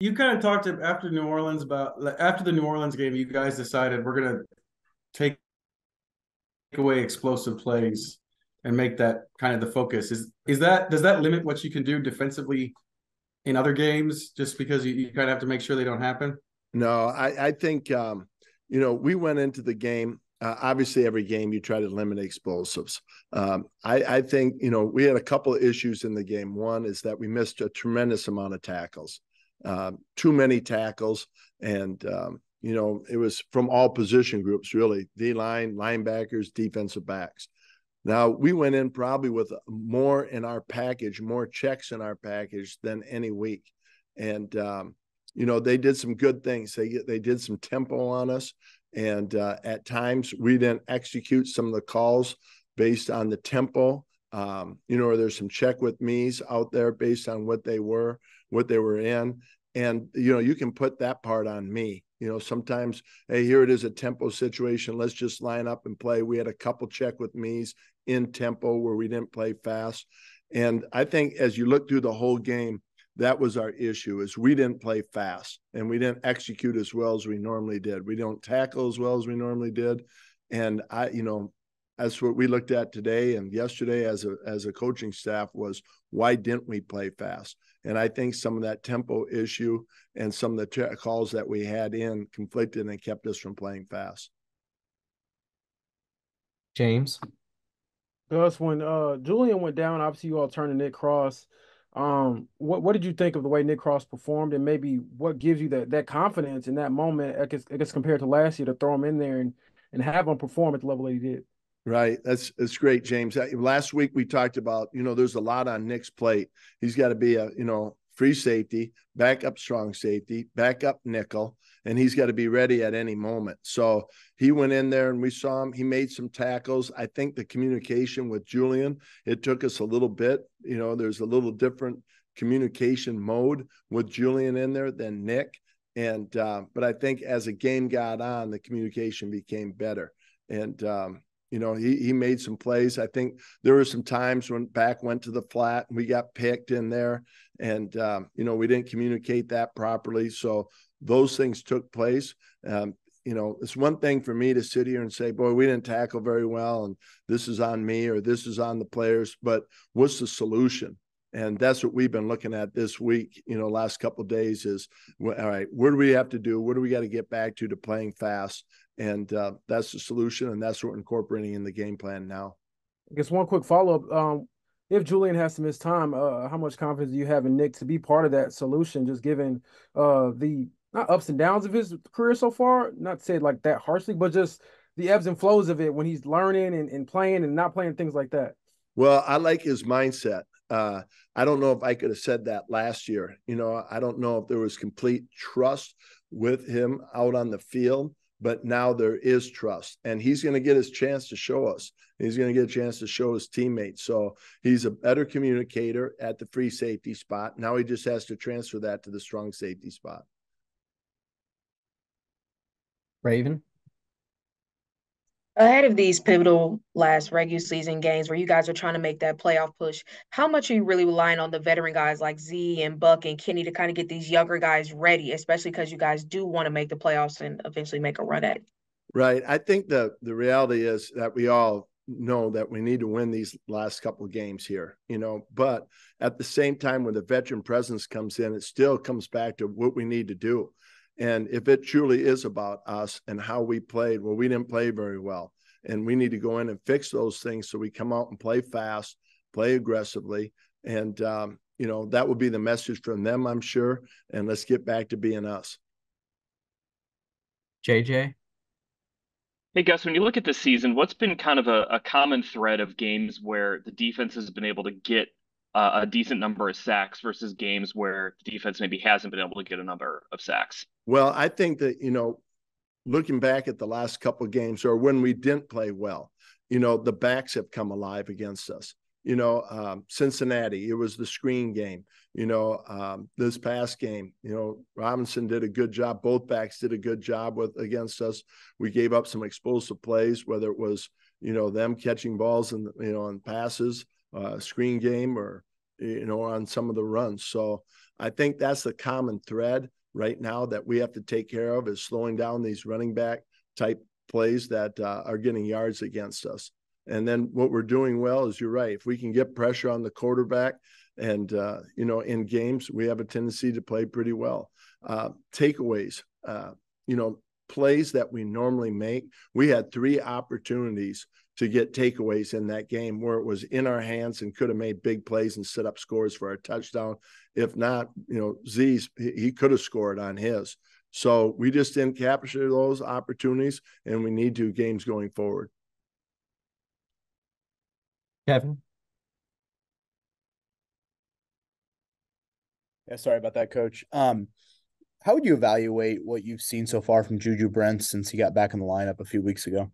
you kind of talked after New Orleans about after the New Orleans game. You guys decided we're gonna take away explosive plays and make that kind of the focus. Is is that does that limit what you can do defensively in other games just because you, you kind of have to make sure they don't happen? No, I, I think um, you know we went into the game. Uh, obviously, every game you try to limit explosives. Um, I, I think you know we had a couple of issues in the game. One is that we missed a tremendous amount of tackles, um, too many tackles, and um, you know it was from all position groups really: D line, linebackers, defensive backs. Now we went in probably with more in our package, more checks in our package than any week, and um, you know, they did some good things. They they did some tempo on us, and uh, at times we didn't execute some of the calls based on the tempo. Um, you know, there's some check with me's out there based on what they were, what they were in, and you know, you can put that part on me. You know, sometimes, hey, here it is a tempo situation. Let's just line up and play. We had a couple check with me's in tempo where we didn't play fast. And I think as you look through the whole game, that was our issue is we didn't play fast and we didn't execute as well as we normally did we don't tackle as well as we normally did and i you know that's what we looked at today and yesterday as a as a coaching staff was why didn't we play fast and i think some of that tempo issue and some of the t- calls that we had in conflicted and kept us from playing fast james Gus, when uh Julian went down, obviously you all turned to Nick Cross. Um, what what did you think of the way Nick Cross performed, and maybe what gives you that that confidence in that moment? I guess, I guess compared to last year to throw him in there and and have him perform at the level that he did. Right. That's that's great, James. Last week we talked about, you know, there's a lot on Nick's plate. He's got to be a, you know, free safety, backup strong safety, backup nickel, and he's got to be ready at any moment. So he went in there and we saw him. He made some tackles. I think the communication with Julian, it took us a little bit. You know, there's a little different communication mode with Julian in there than Nick. And uh, but I think as the game got on, the communication became better. And um, you know, he he made some plays. I think there were some times when back went to the flat and we got picked in there, and um, you know we didn't communicate that properly. So those things took place. Um, you know, it's one thing for me to sit here and say, boy, we didn't tackle very well, and this is on me or this is on the players. But what's the solution? And that's what we've been looking at this week, you know, last couple days is all right, what do we have to do? What do we got to get back to to playing fast? And uh, that's the solution. And that's what we're incorporating in the game plan now. I guess one quick follow up. Um, if Julian has to miss time, uh, how much confidence do you have in Nick to be part of that solution, just given uh, the not ups and downs of his career so far, not to say like that harshly, but just the ebbs and flows of it when he's learning and, and playing and not playing things like that. Well, I like his mindset. Uh, I don't know if I could have said that last year. You know, I don't know if there was complete trust with him out on the field, but now there is trust, and he's going to get his chance to show us. He's going to get a chance to show his teammates. So he's a better communicator at the free safety spot. Now he just has to transfer that to the strong safety spot. Raven? Ahead of these pivotal last regular season games where you guys are trying to make that playoff push, how much are you really relying on the veteran guys like Z and Buck and Kenny to kind of get these younger guys ready, especially because you guys do want to make the playoffs and eventually make a run at it? Right. I think the the reality is that we all know that we need to win these last couple of games here, you know, but at the same time when the veteran presence comes in, it still comes back to what we need to do. And if it truly is about us and how we played, well, we didn't play very well. And we need to go in and fix those things so we come out and play fast, play aggressively. And, um, you know, that would be the message from them, I'm sure. And let's get back to being us. JJ? Hey, Gus, when you look at the season, what's been kind of a, a common thread of games where the defense has been able to get uh, a decent number of sacks versus games where the defense maybe hasn't been able to get a number of sacks? Well, I think that, you know, looking back at the last couple of games or when we didn't play well, you know, the backs have come alive against us. You know, um, Cincinnati, it was the screen game. You know, um, this past game, you know, Robinson did a good job. Both backs did a good job with against us. We gave up some explosive plays, whether it was, you know, them catching balls and, you know, on passes, uh, screen game or, you know, on some of the runs. So I think that's the common thread right now that we have to take care of is slowing down these running back type plays that uh, are getting yards against us. And then what we're doing well is you're right. If we can get pressure on the quarterback and, uh, you know, in games, we have a tendency to play pretty well. Uh, takeaways, uh, you know, plays that we normally make. We had three opportunities to get takeaways in that game where it was in our hands and could have made big plays and set up scores for our touchdown. If not, you know, Z's he could have scored on his. So we just didn't capture those opportunities, and we need to games going forward. Kevin. Yeah, sorry about that, Coach. Um, how would you evaluate what you've seen so far from Juju Brents since he got back in the lineup a few weeks ago?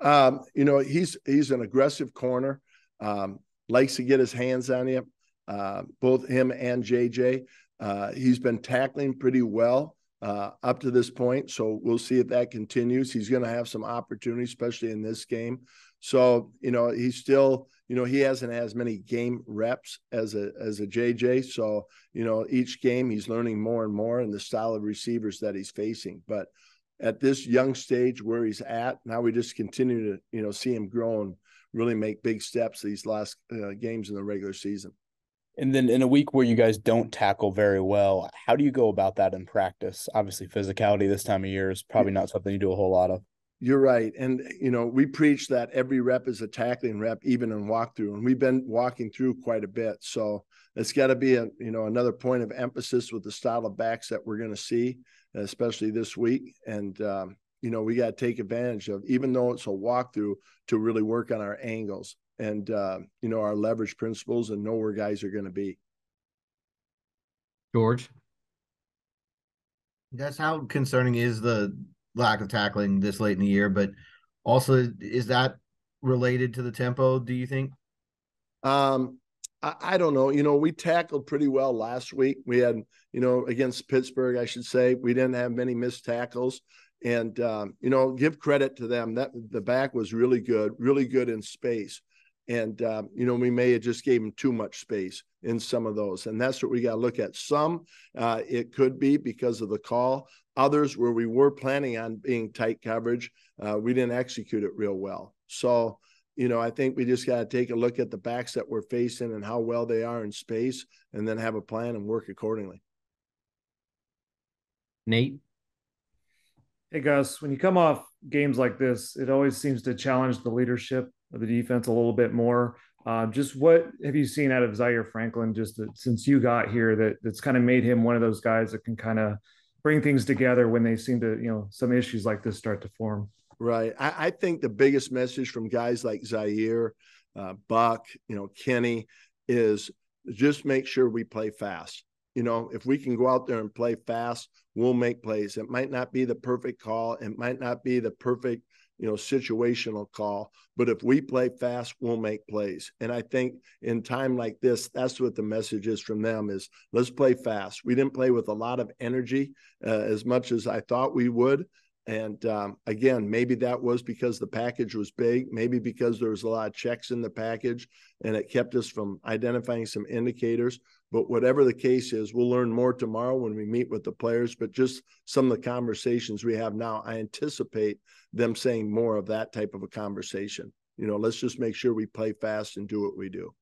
Um, you know, he's he's an aggressive corner. Um, likes to get his hands on you. Uh, both him and JJ. Uh, he's been tackling pretty well uh, up to this point, so we'll see if that continues. He's going to have some opportunities, especially in this game. So you know, he's still you know he hasn't as many game reps as a as a JJ. So you know, each game he's learning more and more in the style of receivers that he's facing, but at this young stage where he's at. Now we just continue to, you know, see him grow and really make big steps these last uh, games in the regular season. And then in a week where you guys don't tackle very well, how do you go about that in practice? Obviously, physicality this time of year is probably not something you do a whole lot of. You're right. And, you know, we preach that every rep is a tackling rep, even in walkthrough. And we've been walking through quite a bit. So it's got to be a, you know, another point of emphasis with the style of backs that we're going to see especially this week. And, um, you know, we got to take advantage of, even though it's a walkthrough, to really work on our angles and, uh, you know, our leverage principles and know where guys are going to be. George. That's how concerning is the lack of tackling this late in the year, but also is that related to the tempo, do you think? Um, I, I, don't know. You know, we tackled pretty well last week. We had, you know, against Pittsburgh, I should say, we didn't have many missed tackles. And um, you know, give credit to them. That the back was really good, really good in space. And um, you know, we may have just gave him too much space in some of those, and that's what we got to look at. Some uh, it could be because of the call. Others where we were planning on being tight coverage, uh, we didn't execute it real well. So you know, I think we just got to take a look at the backs that we're facing and how well they are in space, and then have a plan and work accordingly. Nate. Hey Gus, when you come off games like this, it always seems to challenge the leadership of the defense a little bit more. Uh, just what have you seen out of Zaire Franklin just that, since you got here that that's kind of made him one of those guys that can kind of bring things together when they seem to, you know, some issues like this start to form? Right. I, I, think the biggest message from guys like Zaire, uh, Buck, you know, Kenny is just make sure we play fast. You know, if we can go out there and play fast, we'll make plays. It might not be the perfect call. It might not be the perfect, you know, situational call, but if we play fast, we'll make plays. And I think in time like this, that's what the message is from them is let's play fast. We didn't play with a lot of energy uh, as much as I thought we would, and um, again, maybe that was because the package was big, maybe because there was a lot of checks in the package and it kept us from identifying some indicators. But whatever the case is, we'll learn more tomorrow when we meet with the players. But just some of the conversations we have now, I anticipate them saying more of that type of a conversation. You know, let's just make sure we play fast and do what we do.